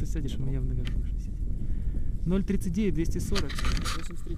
ты сядешь, у меня в ногах 039 240. 83